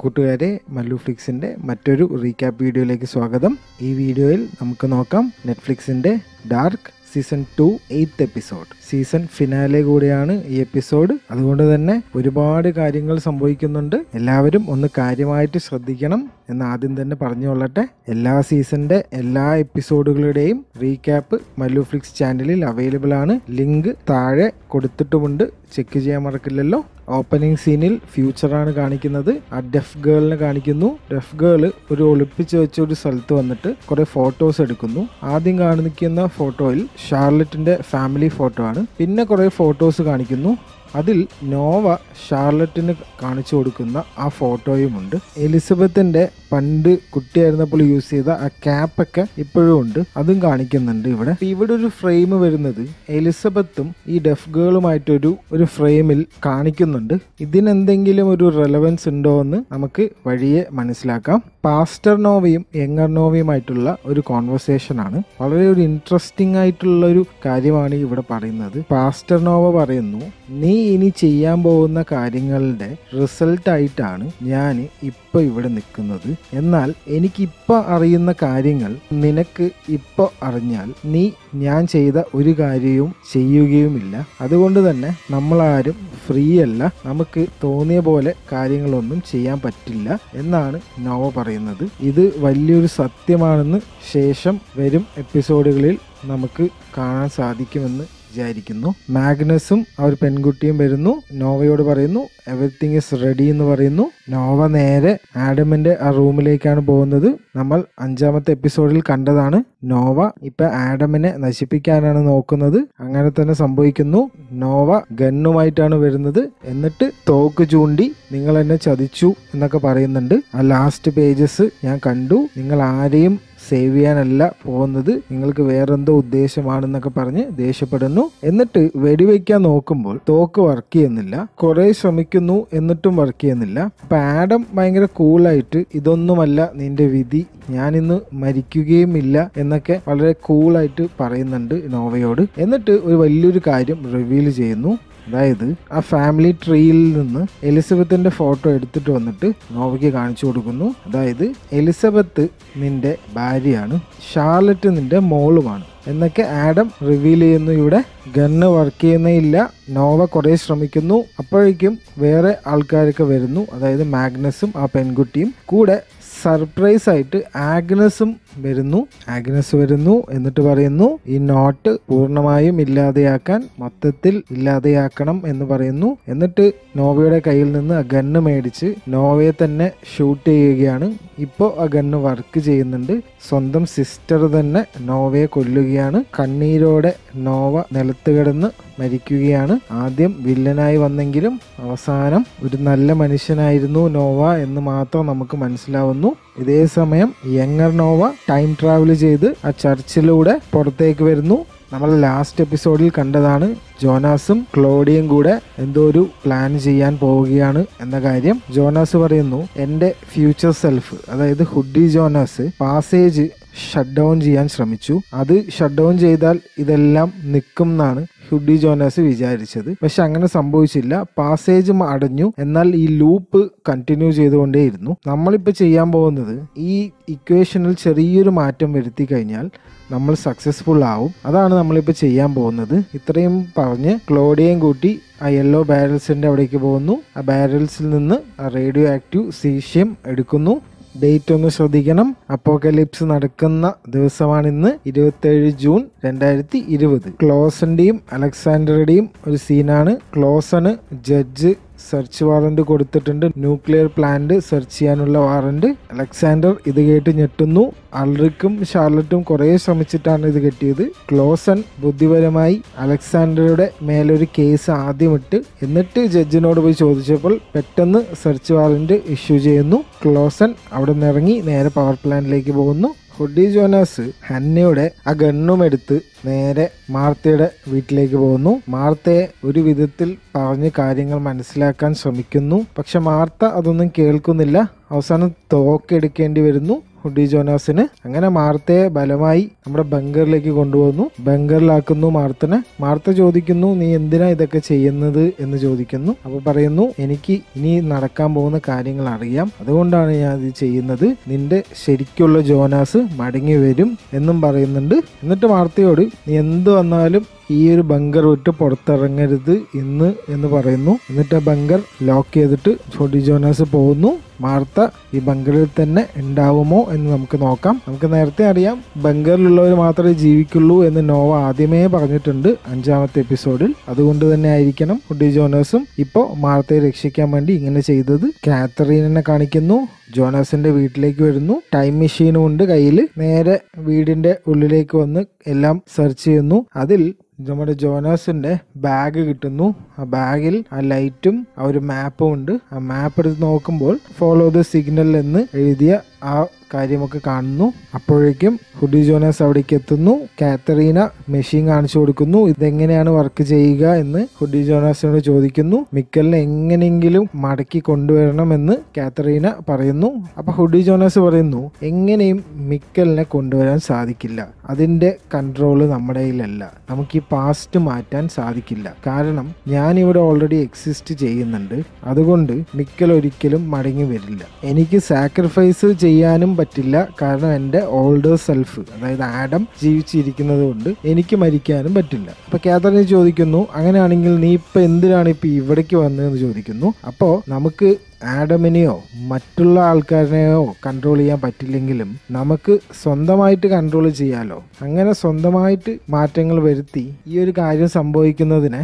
കൂട്ടുകാരെ മല്ലുഫ്ലിക്സിന്റെ മറ്റൊരു റീക്യാപ്പ് വീഡിയോയിലേക്ക് സ്വാഗതം. ഈ വീഡിയോയിൽ നമുക്ക് നോക്കാം നെറ്റ്ഫ്ലിക്സിന്റെ Dark season two eighth episode season finale കൂടിയാണ് ഈ എപ്പിസോഡ് അതുകൊണ്ട് തന്നെ ഒരുപാട് കാര്യങ്ങൾ സംഭവിക്കുന്നുണ്ട്. എല്ലാവരും ഒന്ന് കാര്യമായിട്ട് ശ്രദ്ധിക്കണം എന്ന് ആദ്യം തന്നെ പറഞ്ഞുകൊള്ളട്ടെ എല്ലാ സീസണിന്റെ എല്ലാ എപ്പിസോഡുകളുടെയും റീക്യാപ്പ് മല്ലുഫ്ലിക്സ് ചാനലിൽ അവൈലബിൾ ആണ്. ലിങ്ക് താഴെ കൊടുത്തിട്ടുമുണ്ട്. ചെക്ക് ചെയ്യാൻ മറക്കില്ലല്ലോ. ഓപ്പണിംഗ് സീനിൽ ഫ്യൂച്ചറാണ് കാണിക്കുന്നത്. ആ ഡെഫ് ഗേളിനെ കാണിക്കുന്നു. ഡെഫ് ഗേൾ ഒരു ഒളിപ്പിച്ച് വെച്ച ഒരു സ്ഥലത്ത് വന്നിട്ട് കുറെ ഫോട്ടോസ് എടുക്കുന്നു. ആദ്യം കാണിക്കുന്ന ഫോട്ടോയിൽ ഷാർലറ്റിന്റെ ഫാമിലി ഫോട്ടോ ആണ്. പിന്നെ കുറെ ഫോട്ടോസ് കാണിക്കുന്നു. അതിൽ നോവ ഷാർലറ്റിന് കാണിച്ചു കൊടുക്കുന്ന ആ ഫോട്ടോയുമുണ്ട്. എലിസബത്തിന്റെ പണ്ട് കുട്ടിയായിരുന്നപ്പോൾ യൂസ് ചെയ്ത ആ ക്യാപ്പൊക്കെ ഇപ്പോഴും ഉണ്ട്. അതും കാണിക്കുന്നുണ്ട് ഇവിടെ. ഇവിടെ ഒരു ഫ്രെയിം വരുന്നത് എലിസബത്തും ഈ ഡെഫ് ഗേളുമായിട്ടൊരു ഒരു ഫ്രെയിമിൽ കാണിക്കുന്നുണ്ട്. ഇതിനെന്തെങ്കിലും ഒരു റെലവൻസ് ഉണ്ടോ എന്ന് നമുക്ക് വഴിയെ മനസ്സിലാക്കാം. പാസ്റ്റർ നോവയും യങ്ങർ നോവയുമായിട്ടുള്ള ഒരു കോൺവെർസേഷൻ ആണ്. വളരെ ഒരു ഇൻട്രസ്റ്റിംഗ് ആയിട്ടുള്ള ഒരു കാര്യമാണ് ഇവിടെ പറയുന്നത്. പാസ്റ്റർ നോവ പറയുന്നു നീ ഇനി ചെയ്യാൻ പോകുന്ന കാര്യങ്ങളുടെ റിസൾട്ടായിട്ടാണ് ഞാൻ ഇപ്പൊ ഇവിടെ നിൽക്കുന്നത്. എന്നാൽ എനിക്കിപ്പോൾ അറിയുന്ന കാര്യങ്ങൾ നിനക്ക് ഇപ്പോൾ അറിഞ്ഞാൽ നീ ഞാൻ ചെയ്ത ഒരു കാര്യവും ചെയ്യുകയുമില്ല. അതുകൊണ്ട് തന്നെ നമ്മളാരും ഫ്രീ അല്ല. നമുക്ക് തോന്നിയ പോലെ കാര്യങ്ങളൊന്നും ചെയ്യാൻ പറ്റില്ല എന്നാണ് നോവ പറയുന്നത്. ഇത് വലിയൊരു സത്യമാണെന്ന് ശേഷം വരും എപ്പിസോഡുകളിൽ നമുക്ക് കാണാൻ സാധിക്കുമെന്ന് വിചാരിക്കുന്നു. മാഗ്നസും ആ ഒരു പെൺകുട്ടിയും വരുന്നു. നോവയോട് പറയുന്നു എവറിത്തിങ് ഇസ് റെഡി എന്ന് പറയുന്നു. നോവ നേരെ ആഡമിന്റെ ആ റൂമിലേക്കാണ് പോകുന്നത്. നമ്മൾ അഞ്ചാമത്തെ എപ്പിസോഡിൽ കണ്ടതാണ്. നോവ ഇപ്പൊ ആഡമിനെ നശിപ്പിക്കാനാണ് നോക്കുന്നത്. അങ്ങനെ തന്നെ സംഭവിക്കുന്നു. നോവ ഗണ്ണുമായിട്ടാണ് വരുന്നത്. എന്നിട്ട് തോക്ക് ചൂണ്ടി നിങ്ങൾ എന്നെ ചതിച്ചു എന്നൊക്കെ പറയുന്നുണ്ട്. ആ ലാസ്റ്റ് പേജസ് ഞാൻ കണ്ടു. നിങ്ങൾ ആരെയും സേവ് ചെയ്യാനല്ല പോകുന്നത്. നിങ്ങൾക്ക് വേറെന്തോ ഉദ്ദേശമാണെന്നൊക്കെ പറഞ്ഞ് ദേഷ്യപ്പെടുന്നു. എന്നിട്ട് വെടിവെക്കാൻ നോക്കുമ്പോൾ തോക്ക് വർക്ക് ചെയ്യുന്നില്ല. കുറെ ശ്രമിക്കുന്നു എന്നിട്ടും വർക്ക് ചെയ്യുന്നില്ല. അപ്പൊ ആഡം ഭയങ്കര കൂളായിട്ട് ഇതൊന്നുമല്ല നിന്റെ വിധി. ഞാൻ ഇന്ന് മരിക്കുകയും ഇല്ല എന്നൊക്കെ വളരെ കൂളായിട്ട് പറയുന്നുണ്ട് നോവയോട്. എന്നിട്ട് ഒരു വലിയൊരു കാര്യം റിവീൽ ചെയ്യുന്നു. അതായത് ആ ഫാമിലി ട്രീയിൽ നിന്ന് എലിസബത്തിന്റെ ഫോട്ടോ എടുത്തിട്ട് വന്നിട്ട് നോവയ്ക്ക് കാണിച്ചു കൊടുക്കുന്നു. അതായത് എലിസബത്ത് നിന്റെ ഭാര്യയാണ് ഷാർലറ്റ് നിന്റെ മോളുമാണ്. എന്നൊക്കെ ആഡം റിവീൽ ചെയ്യുന്നു. ഇവിടെ ഗണ്ണ് വർക്ക് ചെയ്യുന്നേയില്ല. നോവ കുറെ ശ്രമിക്കുന്നു. അപ്പോഴേക്കും വേറെ ആൾക്കാരൊക്കെ വരുന്നു. അതായത് മാഗ്നസും ആ പെൺകുട്ടിയും. കൂടെ സർപ്രൈസ് ആയിട്ട് ആഗ്നസും വരുന്നു. ആഗ്നസ് വരുന്നു എന്നിട്ട് പറയുന്നു ഈ നോട്ട് പൂർണമായും ഇല്ലാതെയാക്കാൻ മൊത്തത്തിൽ ഇല്ലാതെയാക്കണം എന്ന് പറയുന്നു. എന്നിട്ട് നോവയുടെ കയ്യിൽ നിന്ന് ആ ഗണ്ണ് മേടിച്ച് നോവയെ തന്നെ ഷൂട്ട് ചെയ്യുകയാണ്. ഇപ്പോൾ ആ ഗണ്ണ് വർക്ക് ചെയ്യുന്നുണ്ട്. സ്വന്തം സിസ്റ്റർ തന്നെ നോവയെ കൊല്ലുകയാണ്. കണ്ണീരോടെ നോവ നിലത്ത് കിടന്ന് മരിക്കുകയാണ്. ആദ്യം വില്ലനായി വന്നെങ്കിലും അവസാനം ഒരു നല്ല മനുഷ്യനായിരുന്നു നോവ എന്ന് മാത്രം നമുക്ക് മനസ്സിലാവുന്നു. ഇതേ സമയം യങ്ങർ നോവ ടൈം ട്രാവൽ ചെയ്ത് ആ ചർച്ചിലൂടെ പുറത്തേക്ക് വരുന്നു. നമ്മൾ ലാസ്റ്റ് എപ്പിസോഡിൽ കണ്ടതാണ് ജോനാസും ക്ലോഡിയും കൂടെ എന്തോ ഒരു പ്ലാൻ ചെയ്യാൻ പോവുകയാണ് എന്ന കാര്യം. ജോനാസ് പറയുന്നു എന്റെ ഫ്യൂച്ചർ സെൽഫ് അതായത് hoodie Jonas passage shut down ചെയ്യാൻ ശ്രമിച്ചു. അത് ഷട്ട് ഡൗൺ ചെയ്താൽ ഇതെല്ലാം നിൽക്കും എന്നാണ്. ഹുഡി ജോനാസ് വിചാരിച്ചത്. പക്ഷെ അങ്ങനെ സംഭവിച്ചില്ല. പാസേജ് അടഞ്ഞു. എന്നാൽ ഈ ലൂപ്പ് കണ്ടിന്യൂ ചെയ്തുകൊണ്ടേയിരുന്നു. നമ്മളിപ്പോൾ ചെയ്യാൻ പോകുന്നത് ഈ ഇക്വേഷനിൽ ചെറിയൊരു മാറ്റം വരുത്തി കഴിഞ്ഞാൽ നമ്മൾ സക്സസ്ഫുൾ ആവും. അതാണ് നമ്മളിപ്പോൾ ചെയ്യാൻ പോകുന്നത്. ഇത്രയും പറഞ്ഞ് ക്ലോഡിയയും കൂട്ടി ആ യെല്ലോ ബാരൽസിന്റെ അവിടേക്ക് പോകുന്നു. ആ ബാരൽസിൽ നിന്ന് റേഡിയോ ആക്റ്റീവ് സീഷ്യം എടുക്കുന്നു. ഡേറ്റ് ഒന്ന് ശ്രദ്ധിക്കണം. അപ്പോക്കലിപ്സ് നടക്കുന്ന ദിവസമാണ് ഇന്ന് ഇരുപത്തേഴ് ജൂൺ രണ്ടായിരത്തി ഇരുപത്. ക്ലോസന്റെയും അലക്സാണ്ടറുടെയും ഒരു സീനാണ് ക്ലോസണ് ജഡ്ജ് സെർച്ച് വാറണ്ട് കൊടുത്തിട്ടുണ്ട്. ന്യൂക്ലിയർ പ്ലാന്റ് സെർച്ച് ചെയ്യാനുള്ള വാറണ്ട് അലക്സാണ്ടർ ഇത് കേട്ട് ഞെട്ടുന്നു. അൾറിക്കും ഷാർലറ്റും കുറേ ശ്രമിച്ചിട്ടാണ് ഇത് കിട്ടിയത്. ക്ലോസൺ ബുദ്ധിപരമായി അലക്സാണ്ടറുടെ മേലൊരു കേസ് ആദ്യമിട്ട്. എന്നിട്ട് ജഡ്ജിനോട് പോയി ചോദിച്ചപ്പോൾ പെട്ടെന്ന് സെർച്ച് വാറന്റ് ഇഷ്യൂ ചെയ്യുന്നു. ക്ലോസൺ അവിടെ നിന്ന് ഇറങ്ങി നേരെ പവർ പ്ലാന്റിലേക്ക് പോകുന്നു. ഹുഡി ജോനാസ് ഹന്നയുടെ ആ ഗണ്ണും എടുത്ത് നേരെ മാർത്തയുടെ വീട്ടിലേക്ക് പോകുന്നു. മാർത്തയെ ഒരു വിധത്തിൽ പറഞ്ഞ് കാര്യങ്ങൾ മനസ്സിലാക്കാൻ ശ്രമിക്കുന്നു. പക്ഷെ മാർത്ത അതൊന്നും കേൾക്കുന്നില്ല. അവസാനം തോക്കെടുക്കേണ്ടി വരുന്നു. ഹുഡി ജോനാസിന്. അങ്ങനെ മാർത്തയെ ബലമായി നമ്മുടെ ബങ്കറിലേക്ക് കൊണ്ടുപോകുന്നു ബങ്കറിലാക്കുന്നു മാർത്തനെ. മാർത്ത ചോദിക്കുന്നു നീ എന്തിനാ ഇതൊക്കെ ചെയ്യുന്നത്? എന്ന് ചോദിക്കുന്നു. അപ്പൊ പറയുന്നു എനിക്ക് ഇനി നടക്കാൻ പോകുന്ന കാര്യങ്ങൾ അറിയാം. അതുകൊണ്ടാണ് ഞാൻ ഇത് ചെയ്യുന്നത്. നിന്റെ ശരിക്കുള്ള ജോനാസ് മടങ്ങി വരും എന്നും പറയുന്നുണ്ട്. എന്നിട്ട് മാർത്തയോട് നീ എന്ത് വന്നാലും ഈ ഒരു ബങ്കർ വിട്ട് പുറത്തിറങ്ങരുത് ഇന്ന് എന്ന് പറയുന്നു. എന്നിട്ട് ആ ബങ്കർ ലോക്ക് ചെയ്തിട്ട് ജോഡി ജോനാസ് പോകുന്നു. മാർത്ത ഈ ബങ്കറിൽ തന്നെ ഉണ്ടാവുമോ എന്ന് നമുക്ക് നോക്കാം. നമുക്ക് നേരത്തെ അറിയാം ബങ്കറിലുള്ളവർ മാത്രമേ ജീവിക്കുള്ളൂ എന്ന് നോവ ആദ്യമേ പറഞ്ഞിട്ടുണ്ട് അഞ്ചാമത്തെ എപ്പിസോഡിൽ അതുകൊണ്ട് തന്നെ ആയിരിക്കണം ഫുഡി ജോനേഴ്സും ഇപ്പോൾ മാർത്തയെ രക്ഷിക്കാൻ വേണ്ടി ഇങ്ങനെ ചെയ്തത്. കാത്തറീനെ കാണിക്കുന്നു. ജോനാസിന്റെ വീട്ടിലേക്ക് വരുന്നു. ടൈം മെഷീനും ഉണ്ട് കയ്യിൽ നേരെ വീടിന്റെ ഉള്ളിലേക്ക് വന്ന് എല്ലാം സെർച്ച് ചെയ്യുന്നു. അതിൽ നമ്മുടെ ജോനാസിന്റെ ബാഗ് കിട്ടുന്നു. ആ ബാഗിൽ ആ ലൈറ്റും ആ ഒരു മാപ്പും ഉണ്ട്. ആ മാപ്പ് എടുത്ത് നോക്കുമ്പോൾ ഫോളോ ദ സിഗ്നൽ എന്ന് എഴുതിയ ആ കാര്യമൊക്കെ കാണുന്നു. അപ്പോഴേക്കും ഹുഡി ജോനാസ് അവിടേക്ക് എത്തുന്നു കാത്തറീന മെഷീൻ കാണിച്ചു കൊടുക്കുന്നു. ഇതെങ്ങനെയാണ് വർക്ക് ചെയ്യുക എന്ന് ഹുഡി ജോനാസിനോട് ചോദിക്കുന്നു. മിക്കലിനെ എങ്ങനെയെങ്കിലും മടക്കി കൊണ്ടുവരണം എന്ന് കാത്തറീന പറയുന്നു. അപ്പൊ ഹുഡി ജോനാസ് പറയുന്നു എങ്ങനെയും മിക്കലിനെ കൊണ്ടുവരാൻ സാധിക്കില്ല. അതിന്റെ കൺട്രോൾ നമ്മുടെ കയ്യിലല്ല. നമുക്ക് ഈ പാസ്റ്റ് മാറ്റാൻ സാധിക്കില്ല. കാരണം ഞാൻ ഇവിടെ ഓൾറെഡി എക്സിസ്റ്റ് ചെയ്യുന്നുണ്ട്. അതുകൊണ്ട് മിക്കൽ ഒരിക്കലും മടങ്ങി വരില്ല. എനിക്ക് സാക്രിഫൈസ് ചെയ്യാനും പറ്റില്ല. കാരണം എന്റെ ഓൾഡർ സെൽഫ് അതായത് ആഡം ജീവിച്ചിരിക്കുന്നത് കൊണ്ട് എനിക്ക് മരിക്കാനും പറ്റില്ല. അപ്പൊ കാതറിന് ചോദിക്കുന്നു അങ്ങനെയാണെങ്കിൽ നീ ഇപ്പൊ എന്തിനാണ് ഇപ്പൊ ഇവിടേക്ക് വന്നതെന്ന് ചോദിക്കുന്നു? അപ്പോ നമുക്ക് ആഡമിനെയോ മറ്റുള്ള ആൾക്കാരനെയോ കൺട്രോൾ ചെയ്യാൻ പറ്റില്ലെങ്കിലും നമുക്ക് സ്വന്തമായിട്ട് കൺട്രോൾ ചെയ്യാലോ. അങ്ങനെ സ്വന്തമായിട്ട് മാറ്റങ്ങൾ വരുത്തി ഈ ഒരു കാര്യം സംഭവിക്കുന്നതിനെ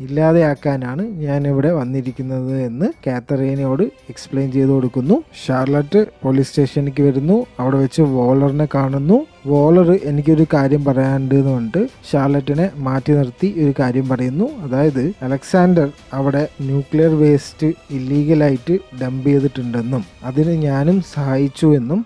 ഇല്ലാതെയാക്കാനാണ് ഞാൻ ഇവിടെ വന്നിരിക്കുന്നത് എന്ന് കാത്തറീനയോട് എക്സ്പ്ലെയിൻ ചെയ്തു കൊടുക്കുന്നു. ഷാർലറ്റ് പോലീസ് സ്റ്റേഷനിലേക്ക് വരുന്നു. അവിടെ വെച്ച് വോളറിനെ കാണുന്നു. വോളർ എനിക്കൊരു കാര്യം പറയാനുണ്ട് എന്ന് പറഞ്ഞിട്ട് ഷാർലറ്റിനെ മാറ്റി നിർത്തി ഒരു കാര്യം പറയുന്നു. അതായത് അലക്സാണ്ടർ അവിടെ ന്യൂക്ലിയർ വേസ്റ്റ് ഇല്ലീഗലായിട്ട് ഡംപ് ചെയ്തിട്ടുണ്ടെന്നും അതിന് ഞാനും സഹായിച്ചു എന്നും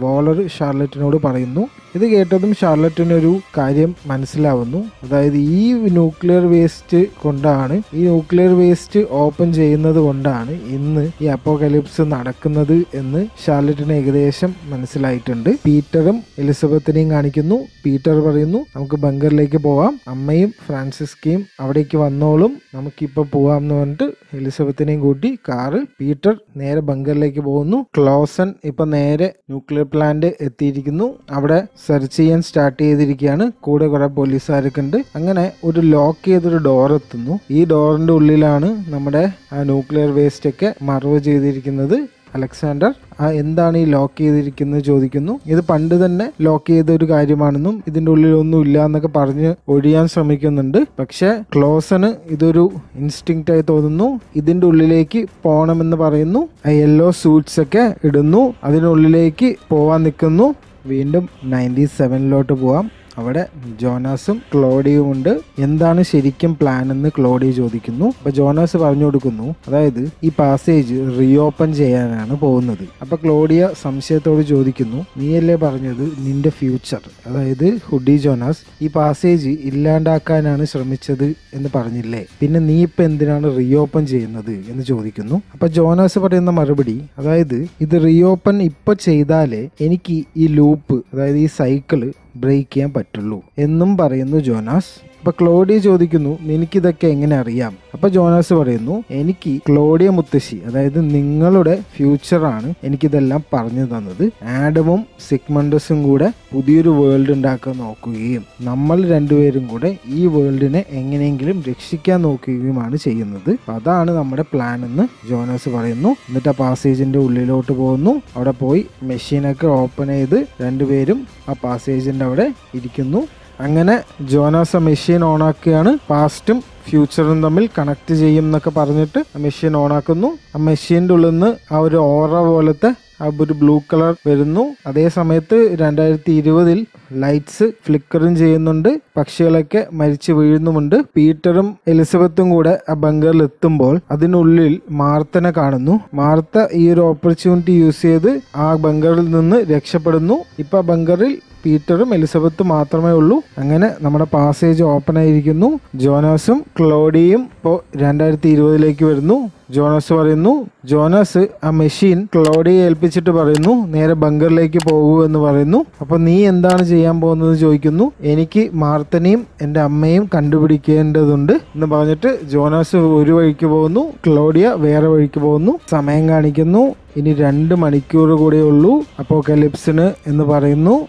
വോളർ ഷാർലറ്റിനോട് പറയുന്നു. ഇത് കേട്ടതും ഷാർലറ്റിനൊരു കാര്യം മനസ്സിലാവുന്നു. അതായത് ഈ ന്യൂക്ലിയർ വേസ്റ്റ് കൊണ്ടാണ് ഈ ന്യൂക്ലിയർ വേസ്റ്റ് ഓപ്പൺ ചെയ്യുന്നത് കൊണ്ടാണ് ഇന്ന് ഈ അപ്പോകലിപ്സ് നടക്കുന്നത് എന്ന് ഷാർലറ്റിന് ഏകദേശം മനസ്സിലായിട്ടുണ്ട്. പീറ്ററും എലിസബത്തിനെയും കാണിക്കുന്നു. പീറ്റർ പറയുന്നു നമുക്ക് ബങ്കറിലേക്ക് പോവാം. അമ്മയും ഫ്രാൻസിസ്കയും അവിടേക്ക് വന്നോളും. നമുക്കിപ്പോൾ പോവാം എന്ന് പറഞ്ഞിട്ട് എലിസബത്തിനെയും കൂട്ടി കാറ് പീറ്റർ നേരെ ബങ്കറിലേക്ക് പോകുന്നു. ക്ലോസൺ ഇപ്പം നേരെ ന്യൂക്ലിയർ പ്ലാന്റ് എത്തിയിരിക്കുന്നു. അവിടെ സെർച്ച് ചെയ്യാൻ സ്റ്റാർട്ട് ചെയ്തിരിക്കുകയാണ്. കൂടെ കുറെ പോലീസുകാരൊക്കെ ഉണ്ട് അങ്ങനെ ഒരു ലോക്ക് ചെയ്തൊരു ഡോർ എത്തുന്നു. ഈ ഡോറിന്റെ ഉള്ളിലാണ് നമ്മുടെ ന്യൂക്ലിയർ വേസ്റ്റ് ഒക്കെ മറവ് ചെയ്തിരിക്കുന്നത്. അലക്സാണ്ടർ എന്താണ് ഈ ലോക്ക് ചെയ്തിരിക്കുന്നത് ചോദിക്കുന്നു. ഇത് പണ്ട് തന്നെ ലോക്ക് ചെയ്ത ഒരു കാര്യമാണെന്നും ഇതിന്റെ ഉള്ളിൽ ഒന്നും ഇല്ല എന്നൊക്കെ പറഞ്ഞ് ഒഴിയാൻ ശ്രമിക്കുന്നുണ്ട്. പക്ഷേ ക്ലോസന് ഇതൊരു ഇൻസ്റ്റിങ്ക്റ്റ് ആയി തോന്നുന്നു. ഇതിന്റെ ഉള്ളിലേക്ക് പോകണമെന്ന് പറയുന്നു. യെല്ലോ സൂട്ട്സ് ഒക്കെ ഇടുന്നു. അതിനുള്ളിലേക്ക് പോവാൻ നിൽക്കുന്നു. വീണ്ടും നയന്റി സെവനിലോട്ട് പോവാം. അവിടെ ജോനാസും ക്ലോഡിയും ഉണ്ട് എന്താണ് ശരിക്കും പ്ലാൻ എന്ന് ക്ലോഡി ചോദിക്കുന്നു. അപ്പൊ ജോനാസ് പറഞ്ഞു കൊടുക്കുന്നു. അതായത് ഈ പാസേജ് റീഓപ്പൺ ചെയ്യാനാണ് പോകുന്നത്. അപ്പൊ ക്ലോഡിയ സംശയത്തോട് ചോദിക്കുന്നു. നീയല്ലേ പറഞ്ഞത് നിന്റെ ഫ്യൂച്ചർ അതായത് ഹുഡി ജോനാസ് ഈ പാസേജ് ഇല്ലാണ്ടാക്കാനാണ് ശ്രമിച്ചത് എന്ന് പറഞ്ഞില്ലേ? പിന്നെ നീ ഇപ്പൊ എന്തിനാണ് റീഓപ്പൺ ചെയ്യുന്നത് എന്ന് ചോദിക്കുന്നു. അപ്പൊ ജോനാസ് പറയുന്ന മറുപടി അതായത് ഇത് റീഓപ്പൺ ഇപ്പൊ ചെയ്താലേ എനിക്ക് ഈ ലൂപ്പ് അതായത് ഈ സൈക്കിൾ ബ്രേക്ക് ചെയ്യാൻ പറ്റുള്ളൂ എന്നും പറയുന്നു ജോനാസ്. അപ്പൊ ക്ലോഡിയ ചോദിക്കുന്നു നിനക്കിതൊക്കെ എങ്ങനെ അറിയാം? അപ്പൊ ജോനാസ് പറയുന്നു എനിക്ക് ക്ലോഡിയ മുത്തശ്ശി അതായത് നിങ്ങളുടെ ഫ്യൂച്ചറാണ് എനിക്കിതെല്ലാം പറഞ്ഞു തന്നത്. ആഡമും സിഗ്മണ്ടസും കൂടെ പുതിയൊരു വേൾഡ് ഉണ്ടാക്കാൻ നോക്കുകയും നമ്മൾ രണ്ടുപേരും കൂടെ ഈ വേൾഡിനെ എങ്ങനെയെങ്കിലും രക്ഷിക്കാൻ നോക്കുകയുമാണ് ചെയ്യുന്നത്. അതാണ് നമ്മുടെ പ്ലാൻ എന്ന് ജോനാസ് പറയുന്നു. എന്നിട്ട് ആ പാസേജിന്റെ ഉള്ളിലോട്ട് പോകുന്നു. അവിടെ പോയി മെഷീനൊക്കെ ഓപ്പൺ ചെയ്ത് രണ്ടുപേരും ആ പാസേജിന്റെ അവിടെ ഇരിക്കുന്നു. അങ്ങനെ ജോനാസ് ആ മെഷീൻ ഓണാക്കുകയാണ് പാസ്റ്റും ഫ്യൂച്ചറും തമ്മിൽ കണക്ട് ചെയ്യും എന്നൊക്കെ പറഞ്ഞിട്ട് മെഷീൻ ഓണാക്കുന്നു ആ മെഷീന്റെ ഉള്ളിൽ നിന്ന് ആ ഒരു ഓറ പോലത്തെ ആ ഒരു ബ്ലൂ കളർ വരുന്നു. അതേ സമയത്ത് രണ്ടായിരത്തി ഇരുപതിൽ ലൈറ്റ്സ് ഫ്ലിക്കറും ചെയ്യുന്നുണ്ട്. പക്ഷികളൊക്കെ മരിച്ചു വീഴുന്നുമുണ്ട്. പീറ്ററും എലിസബത്തും കൂടെ ആ ബങ്കറിൽ എത്തുമ്പോൾ അതിനുള്ളിൽ മാർത്തനെ കാണുന്നു. മാർത്ത ഈ ഒരു ഓപ്പർച്യൂണിറ്റി യൂസ് ചെയ്ത് ആ ബങ്കറിൽ നിന്ന് രക്ഷപ്പെടുന്നു. ഇപ്പൊ ആ ബങ്കറിൽ പീറ്ററും എലിസബത്തും മാത്രമേ ഉള്ളൂ. അങ്ങനെ നമ്മുടെ പാസേജ് ഓപ്പൺ ആയിരിക്കുന്നു. ജോനാസും ക്ലോഡിയും ഇപ്പോൾ രണ്ടായിരത്തി ഇരുപതിലേക്ക് വരുന്നു. ജോനസ് പറയുന്നു ജോനസ് ആ മെഷീൻ ക്ലോഡിയെ ഏൽപ്പിച്ചിട്ട് പറയുന്നു നേരെ ബങ്കറിലേക്ക് പോകൂ എന്ന് പറയുന്നു. അപ്പോൾ നീ എന്താണ് ചെയ്യാൻ പോകുന്നത് ചോദിക്കുന്നു. എനിക്ക് മാർത്തനെയും എന്റെ അമ്മയും കണ്ടുപിടിക്കേണ്ടതുണ്ട് എന്ന് പറഞ്ഞിട്ട് ജോനസ് ഒരു വഴിക്ക് പോകുന്നു. ക്ലോഡിയ വേറെ വഴിക്ക് പോകുന്നു. സമയം കാണിക്കുന്നു. ഇനി രണ്ട് മണിക്കൂർ കൂടെ ഉള്ളൂ. അപ്പോക്കലിപ്സിന് എന്ന് പറയുന്നു.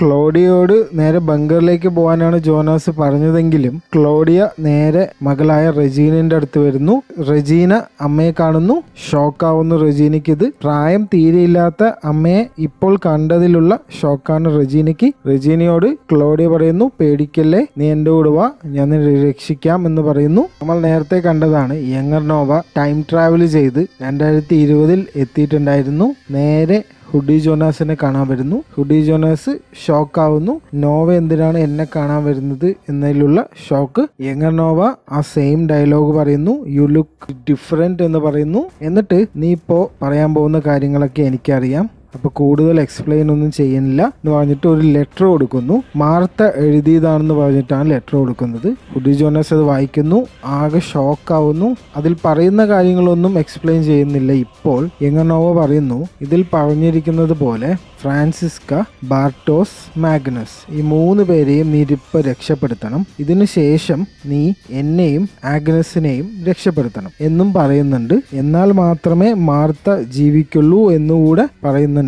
ക്ലോഡിയോട് നേരെ ബംഗറിലേക്ക് പോകാനാണ് ജോനാസ് പറഞ്ഞതെങ്കിലും ക്ലോഡിയ നേരെ മകളായ റെജീനന്റെ അടുത്ത് വരുന്നു. റെജീന അമ്മയെ കാണുന്നു. ഷോക്ക് ഷോക്കാവുന്നു റെജീനയ്ക്ക് ഇത്. പ്രായം തീരെയില്ലാത്ത അമ്മയെ ഇപ്പോൾ കണ്ടതിലുള്ള ഷോക്കാണ് റെജീനയ്ക്ക്. റെജീനയോട് ക്ലോഡിയ പറയുന്നു പേടിക്കല്ലേ? നീ എന്റെ കൂടെ വാ. ഞാൻ നിന്നെ രക്ഷിക്കാം എന്ന് പറയുന്നു. നമ്മൾ നേരത്തെ കണ്ടതാണ് യങ്ങർ നോവ ടൈം ട്രാവൽ ചെയ്ത് രണ്ടായിരത്തി ഇരുപതിൽ എത്തിയിട്ടുണ്ടായിരുന്നു. നേരെ ഹുഡി ജോനാസിനെ കാണാൻ വരുന്നു. ഹുഡി ജോനാസ് ഷോക്ക് ആവുന്നു നോവ എന്തിനാണ് എന്നെ കാണാൻ വരുന്നത് എന്നതിലുള്ള ഷോക്ക്. Younger Noah? ആ സെയിം ഡയലോഗ് പറയുന്നു. യു ലുക്ക് ഡിഫറെന്റ് എന്ന് പറയുന്നു. എന്നിട്ട് നീ ഇപ്പോ പറയാൻ പോകുന്ന കാര്യങ്ങളൊക്കെ എനിക്കറിയാം. അപ്പൊ കൂടുതൽ എക്സ്പ്ലെയിൻ ഒന്നും ചെയ്യുന്നില്ല. എന്ന് പറഞ്ഞിട്ട് ഒരു ലെറ്റർ കൊടുക്കുന്നു. മാർത്ത എഴുതിയതാണെന്ന് പറഞ്ഞിട്ടാണ് ലെറ്റർ കൊടുക്കുന്നത്. ഹുഡി ജോനസ് അത് വായിക്കുന്നു. ആകെ ഷോക്ക് ആവുന്നു. അതിൽ പറയുന്ന കാര്യങ്ങളൊന്നും എക്സ്പ്ലെയിൻ ചെയ്യുന്നില്ല ഇപ്പോൾ. എങ്ങനോവ പറയുന്നു. ഇതിൽ പറഞ്ഞിരിക്കുന്നത് പോലെ ഫ്രാൻസിസ്ക ബാർട്ടോസ് മാഗ്നസ് ഈ മൂന്ന് പേരെയും നീ ഇപ്പൊ രക്ഷപ്പെടുത്തണം. ഇതിനു ശേഷം നീ എന്നെയും ആഗ്നസിനെയും രക്ഷപ്പെടുത്തണം എന്നും പറയുന്നുണ്ട്. എന്നാൽ മാത്രമേ മാർത്ത ജീവിക്കുള്ളൂ എന്നുകൂടെ പറയുന്നുണ്ട്.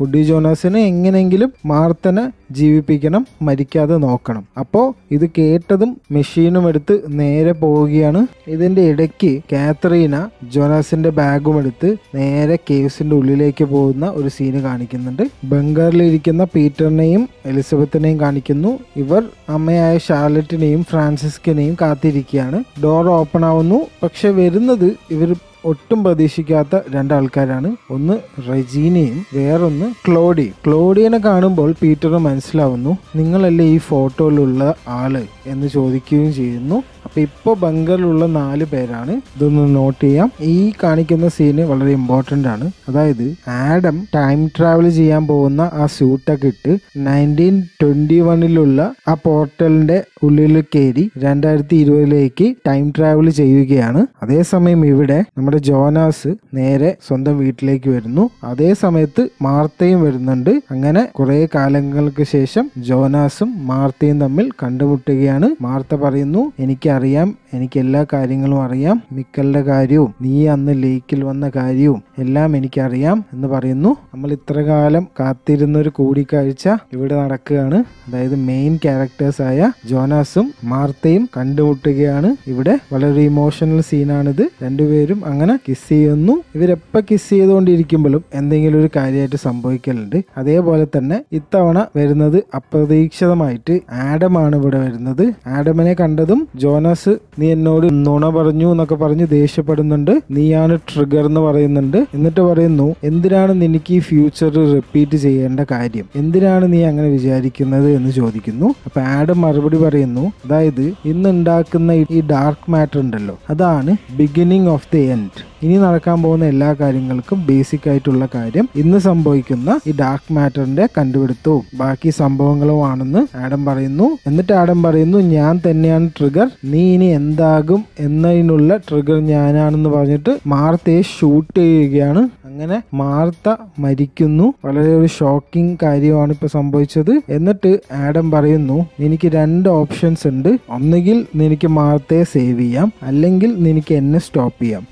ഹുഡി ജോനാസിനെ എങ്ങനെങ്കിലും മാർത്തനെ ജീവിപ്പിക്കണം മരിക്കാതെ നോക്കണം. അപ്പോൾ ഇത് കേട്ടതും മെഷീനും എടുത്ത് നേരെ പോവുകയാണ്. ഇതിന്റെ ഇടയ്ക്ക് കാത്തറീന ജോനാസിന്റെ ബാഗും എടുത്ത് നേരെ കേസിന്റെ ഉള്ളിലേക്ക് പോകുന്ന ഒരു സീന് കാണിക്കുന്നുണ്ട്. ബംഗാറിലിരിക്കുന്ന പീറ്ററിനെയും എലിസബത്തിനെയും കാണിക്കുന്നു. ഇവർ അമ്മയായ ഷാർലറ്റിനെയും ഫ്രാൻസിസ്കിനെയും കാത്തിരിക്കുകയാണ്. ഡോർ ഓപ്പൺ ആവുന്നു. പക്ഷെ വരുന്നത് ഇവർ ഒട്ടും പ്രതീക്ഷിക്കാത്ത രണ്ടാൾക്കാരാണ്. ഒന്ന് റെജീനയും വേറൊന്ന് ക്ലോഡിയും ക്ലോഡിയനെ കാണുമ്പോൾ പീറ്റർ മനസ്സിലാവുന്നു നിങ്ങളല്ലേ ഈ ഫോട്ടോയിലുള്ള ആൾ എന്ന് ചോദിക്കുകയും ചെയ്യുന്നു. അപ്പൊ ഇപ്പൊ ബംഗറിലുള്ള നാല് പേരാണ്. ഇതൊന്ന് നോട്ട് ചെയ്യാം. ഈ കാണിക്കുന്ന സീന് വളരെ ഇമ്പോർട്ടന്റ് ആണ്. അതായത് ആഡം ടൈം ട്രാവൽ ചെയ്യാൻ പോകുന്ന ആ സ്യൂട്ടൊക്കെ ഇട്ട് നയന്റീൻ ട്വന്റി വണ്ണിലുള്ള ആ പോർട്ടലിന്റെ ഉള്ളിൽ കയറി രണ്ടായിരത്തി ഇരുപതിലേക്ക് ടൈം ട്രാവൽ ചെയ്യുകയാണ്. അതേസമയം ഇവിടെ നമ്മുടെ ജോനാസ് നേരെ സ്വന്തം വീട്ടിലേക്ക് വരുന്നു. അതേ സമയത്ത് മാർത്തയും വരുന്നുണ്ട്. അങ്ങനെ കുറെ കാലങ്ങൾക്ക് ശേഷം ജോനാസും മാർത്തയും തമ്മിൽ കണ്ടുമുട്ടുകയാണ്. മാർത്ത പറയുന്നു എനിക്കറിയാം എനിക്ക് എല്ലാ കാര്യങ്ങളും അറിയാം. മിക്കലിന്റെ കാര്യവും നീ അന്ന് ലേക്കിൽ വന്ന കാര്യവും എല്ലാം എനിക്കറിയാം എന്ന് പറയുന്നു. നമ്മൾ ഇത്ര കാലം കാത്തിരുന്ന ഒരു കൂടിക്കാഴ്ച ഇവിടെ നടക്കുകയാണ്. അതായത് മെയിൻ ക്യാരക്ടേഴ്സായ ജോനാസും മാർത്തയും കണ്ടുമുട്ടുകയാണ് ഇവിടെ. വളരെ ഇമോഷണൽ സീനാണിത് രണ്ടുപേരും അങ്ങനെ കിസ് ചെയ്യുന്നു. ഇവരെപ്പോ കിസ് ചെയ്തുകൊണ്ടിരിക്കുമ്പോഴും എന്തെങ്കിലും ഒരു കാര്യമായിട്ട് സംഭവിക്കലുണ്ട്. അതേപോലെ തന്നെ ഇത്തവണ വരുന്നത് അപ്രതീക്ഷിതമായിട്ട് ആഡമാണ് ഇവിടെ വരുന്നത്. ആഡമിനെ കണ്ടതും ജോനാസ് നീ എന്നോട് നുണ പറഞ്ഞു എന്നൊക്കെ പറഞ്ഞ് ദേഷ്യപ്പെടുന്നുണ്ട്. നീയാണ് ട്രിഗർ എന്ന് പറയുന്നുണ്ട്. എന്നിട്ട് പറയുന്നു എന്തിനാണ് നിനക്ക് ഈ ഫ്യൂച്ചർ റിപ്പീറ്റ് ചെയ്യേണ്ട കാര്യം? എന്തിനാണ് നീ അങ്ങനെ വിചാരിക്കുന്നത്? എന്ന് ചോദിക്കുന്നു. അപ്പൊ ആഡ് മറുപടി പറയുന്നു അതായത് ഇന്ന് ഉണ്ടാക്കുന്ന ഈ ഡാർക്ക് മാറ്റർ ഉണ്ടല്ലോ അതാണ് ബിഗിനിങ് ഓഫ് ദി എൻഡ് ഇനി നടക്കാൻ പോകുന്ന എല്ലാ കാര്യങ്ങൾക്കും ബേസിക് ആയിട്ടുള്ള കാര്യം ഇന്ന് സംഭവിക്കുന്ന ഈ ഡാർക്ക് മാറ്ററിന്റെ കണ്ടുപിടുത്തവും ബാക്കി സംഭവങ്ങളും ആണെന്ന് ആഡം പറയുന്നു. എന്നിട്ട് ആഡം പറയുന്നു ഞാൻ തന്നെയാണ് ട്രിഗർ നീ ഇനി എന്താകും എന്നതിനുള്ള ട്രിഗർ ഞാനാണെന്ന് പറഞ്ഞിട്ട് മാർത്തയെ ഷൂട്ട് ചെയ്യുകയാണ്. അങ്ങനെ മാർത്ത മരിക്കുന്നു. വളരെ ഒരു ഷോക്കിംഗ് കാര്യമാണ് ഇപ്പൊ സംഭവിച്ചത്. എന്നിട്ട് ആഡം പറയുന്നു എനിക്ക് രണ്ട് ഓപ്ഷൻസ് ഉണ്ട്. ഒന്നുകിൽ നിനക്ക് മാർത്തയെ സേവ് ചെയ്യാം. അല്ലെങ്കിൽ നിനക്ക് എന്നെ സ്റ്റോപ്പ് ചെയ്യാം.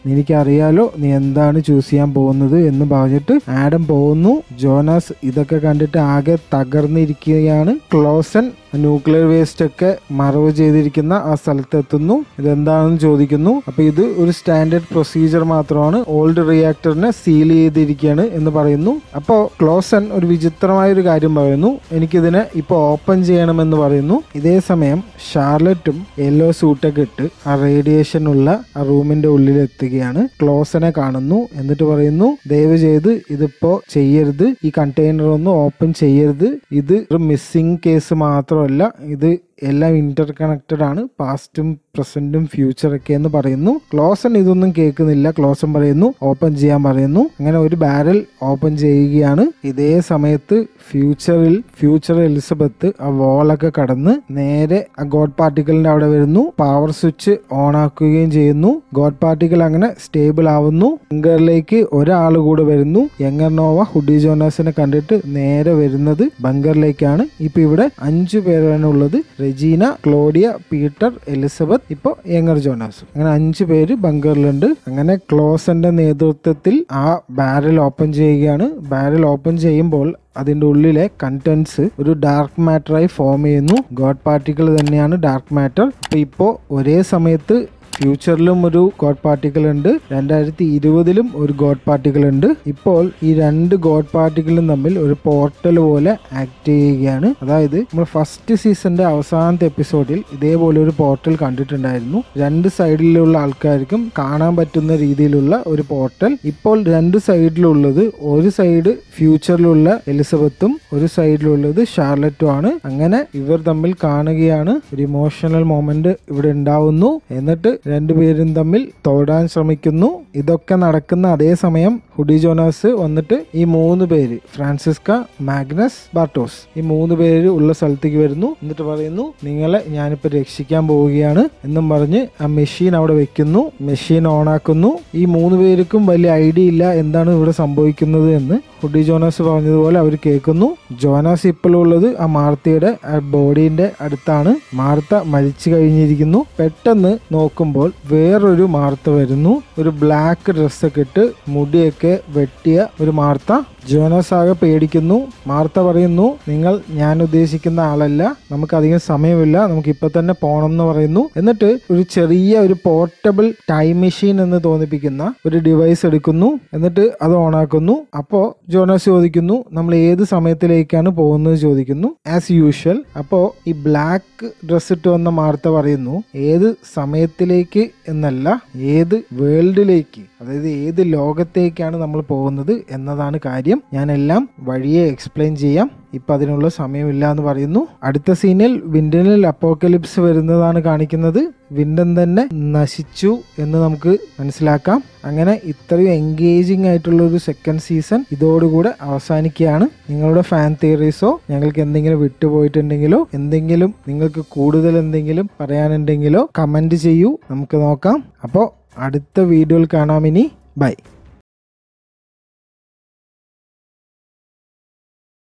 നിനക്കറിയാലോ നീ എന്താണ് ചൂസ് ചെയ്യാൻ പോകുന്നത് എന്ന് പറഞ്ഞിട്ട് ആഡം പോകുന്നു. ജോനാസ് ഇതൊക്കെ കണ്ടിട്ട് ആകെ തകർന്നിരിക്കുകയാണ്. ക്ലോസൻ ന്യൂക്ലിയർ വേസ്റ്റ് ഒക്കെ മറവ് ചെയ്തിരിക്കുന്ന ആ സ്ഥലത്ത് എത്തുന്നു ഇതെന്താണെന്ന് ചോദിക്കുന്നു. അപ്പൊ ഇത് ഒരു സ്റ്റാൻഡേർഡ് പ്രൊസീജിയർ മാത്രമാണ്. ഓൾഡ് റിയാക്ടറിനെ സീൽ ചെയ്തിരിക്കുകയാണ് എന്ന് പറയുന്നു. അപ്പോൾ ക്ലോസൻ ഒരു വിചിത്രമായ ഒരു കാര്യം പറയുന്നു. എനിക്കിതിനെ ഇപ്പൊ ഓപ്പൺ ചെയ്യണമെന്ന് പറയുന്നു. ഇതേ സമയം ഷാർലറ്റും യെല്ലോ സൂട്ടൊക്കെ ഇട്ട് ആ റേഡിയേഷൻ ഉള്ള ആ റൂമിന്റെ ഉള്ളിൽ എത്തുകയാണ് ക്ലോസനെ കാണുന്നു. എന്നിട്ട് പറയുന്നു ദയവ് ചെയ്ത് ഇതിപ്പോ ചെയ്യരുത്. ഈ കണ്ടെയ്നർ ഒന്ന് ഓപ്പൺ ചെയ്യരുത്. ഇത് ഒരു മിസ്സിംഗ് കേസ് മാത്രമല്ല. ഇത് എല്ലാം ഇന്റർ കണക്റ്റഡ് ആണ് പാസ്റ്റും പ്രസന്റും ഫ്യൂച്ചറൊക്കെ എന്ന് പറയുന്നു. ക്ലോസൺ ഇതൊന്നും കേൾക്കുന്നില്ല. ക്ലോസൺ പറയുന്നു. ഓപ്പൺ ചെയ്യാൻ പറയുന്നു. അങ്ങനെ ഒരു ബാരൽ ഓപ്പൺ ചെയ്യുകയാണ്. ഇതേ സമയത്ത് ഫ്യൂച്ചറിൽ ഫ്യൂച്ചർ എലിസബത്ത് ആ വോളൊക്കെ കടന്ന് നേരെ ആ ഗോഡ് പാർട്ടിക്കലിന്റെ അവിടെ വരുന്നു. പവർ സ്വിച്ച് ഓൺ ആക്കുകയും ചെയ്യുന്നു. ഗോഡ് പാർട്ടിക്കൽ അങ്ങനെ സ്റ്റേബിൾ ആവുന്നു. ബങ്കറിലേക്ക് ഒരാൾ കൂടെ വരുന്നു. യങ്ങർ നോവ ഹുഡി ജോനാസിനെ കണ്ടിട്ട് നേരെ വരുന്നത് ബങ്കറിലേക്കാണ് ഇപ്പൊ ഇവിടെ അഞ്ചു പേരാണ് ഉള്ളത്. റെജീന ക്ലോഡിയ പീറ്റർ എലിസബത്ത് ഇപ്പൊ യങ്ങർ ജോനാസ്. അങ്ങനെ അഞ്ച് പേര് ബങ്കറിലുണ്ട് അങ്ങനെ ക്ലോസന്റെ നേതൃത്വത്തിൽ ആ ബാരൽ ഓപ്പൺ ചെയ്യുകയാണ്. ബാരൽ ഓപ്പൺ ചെയ്യുമ്പോൾ അതിന്റെ ഉള്ളിലെ കണ്ടന്റ്സ് ഒരു ഡാർക്ക് മാറ്ററായി ഫോം ചെയ്യുന്നു. ഗോഡ് പാർട്ടിക്കിൾ തന്നെയാണ് ഡാർക്ക് മാറ്റർ. അപ്പോൾ ഇപ്പോ ഒരേ സമയത്ത് ഫ്യൂച്ചറിലും ഒരു ഗോഡ് പാർട്ടിക്കിൾ ഉണ്ട്. രണ്ടായിരത്തി ഇരുപതിലും ഒരു ഗോഡ് പാർട്ടിക്കിൾ ഉണ്ട്. ഇപ്പോൾ ഈ രണ്ട് ഗോഡ് പാർട്ടിക്കിളും തമ്മിൽ ഒരു പോർട്ടൽ പോലെ ആക്ട് ചെയ്യുകയാണ്. അതായത് നമ്മൾ ഫസ്റ്റ് സീസണിന്റെ അവസാനത്തെ എപ്പിസോഡിൽ ഇതേപോലെ ഒരു പോർട്ടൽ കണ്ടിട്ടുണ്ടായിരുന്നു. രണ്ട് സൈഡിലുള്ള ആൾക്കാർക്കും കാണാൻ പറ്റുന്ന രീതിയിലുള്ള ഒരു പോർട്ടൽ. ഇപ്പോൾ രണ്ട് സൈഡിലുള്ളത് ഒരു സൈഡ് ഫ്യൂച്ചറിലുള്ള എലിസബത്തും ഒരു സൈഡിലുള്ളത് ഷാർലറ്റും ആണ്. അങ്ങനെ ഇവർ തമ്മിൽ കാണുകയാണ്. ഒരു ഇമോഷണൽ മൊമെന്റ് ഇവിടെ ഉണ്ടാവുന്നു. എന്നിട്ട് രണ്ടുപേരും തമ്മിൽ തോടാൻ ശ്രമിക്കുന്നു. ഇതൊക്കെ നടക്കുന്ന അതേ സമയം ഹുഡി ജോനാസ് വന്നിട്ട് ഈ മൂന്ന് പേര് ഫ്രാൻസിസ്ക മാഗ്നസ് ബാർട്ടോസ് ഈ മൂന്ന് പേര് ഉള്ള സ്ഥലത്തേക്ക് വരുന്നു. എന്നിട്ട് പറയുന്നു നിങ്ങളെ ഞാനിപ്പോ രക്ഷിക്കാൻ പോവുകയാണ് എന്നും പറഞ്ഞ് ആ മെഷീൻ അവിടെ വെക്കുന്നു. മെഷീൻ ഓണാക്കുന്നു. ഈ മൂന്ന് പേർക്കും വലിയ ഐഡിയ ഇല്ല എന്താണ് ഇവിടെ സംഭവിക്കുന്നത് എന്ന് ഹുഡി ജോനാസ് പറഞ്ഞതുപോലെ അവർ കേൾക്കുന്നു. ജോനാസ് ഇപ്പോഴുള്ളത് ആ മാർത്തയുടെ ബോഡീന്റെ അടുത്താണ്. മാർത്ത മരിച്ചു കഴിഞ്ഞിരിക്കുന്നു. പെട്ടെന്ന് നോക്കുമ്പോൾ വേറൊരു മാർത്ത വരുന്നു. ഒരു ബ്ലാക്ക് ഡ്രസ്സൊക്കെ ഇട്ട് മുടിയൊക്കെ വെട്ടിയ ഒരു മാർത്ത. ജോനസ് ആകെ പേടിക്കുന്നു. മാർത്ത പറയുന്നു നിങ്ങൾ ഞാൻ ഉദ്ദേശിക്കുന്ന ആളല്ല. നമുക്ക് അധികം സമയമില്ല. നമുക്ക് ഇപ്പൊ തന്നെ പോകണം എന്ന് പറയുന്നു. എന്നിട്ട് ഒരു ചെറിയ ഒരു പോർട്ടബിൾ ടൈം മെഷീൻ എന്ന് തോന്നിപ്പിക്കുന്ന ഒരു ഡിവൈസ് എടുക്കുന്നു. എന്നിട്ട് അത് ഓണാക്കുന്നു. അപ്പോ ജോനസ് ചോദിക്കുന്നു നമ്മൾ ഏത് സമയത്തിലേക്കാണ് പോകുന്നത്? ചോദിക്കുന്നു. ആസ് യൂഷ്വൽ അപ്പോ ഈ ബ്ലാക്ക് ഡ്രസ്സ് ഇട്ട് വന്ന മാർത്ത പറയുന്നു ഏത് സമയത്തിലേക്ക് എന്നല്ല ഏത് വേൾഡിലേക്ക് അതായത് ഏത് ലോകത്തേക്കാണ് നമ്മൾ പോകുന്നത് എന്നതാണ് കാര്യം. ഞാനെല്ലാം വഴിയെ എക്സ്പ്ലെയിൻ ചെയ്യാം. ഇപ്പൊ അതിനുള്ള സമയമില്ല എന്ന് പറയുന്നു. അടുത്ത സീനിൽ വിൻഡനിൽ അപ്പോക്കലിപ്സ് വരുന്നതാണ് കാണിക്കുന്നത്. വിൻഡൻ തന്നെ നശിച്ചു എന്ന് നമുക്ക് മനസ്സിലാക്കാം. അങ്ങനെ ഇത്രയും എൻഗേജിങ് ആയിട്ടുള്ള ഒരു സെക്കൻഡ് സീസൺ ഇതോടുകൂടെ അവസാനിക്കുകയാണ്. നിങ്ങളുടെ ഫാൻ തിയറീസോ ഞങ്ങൾക്ക് എന്തെങ്കിലും വിട്ടുപോയിട്ടുണ്ടെങ്കിലോ എന്തെങ്കിലും നിങ്ങൾക്ക് കൂടുതൽ എന്തെങ്കിലും പറയാനുണ്ടെങ്കിലോ കമന്റ് ചെയ്യൂ. നമുക്ക് നോക്കാം. അപ്പോൾ അടുത്ത വീഡിയോയിൽ കാണാം ഇനി. ബൈ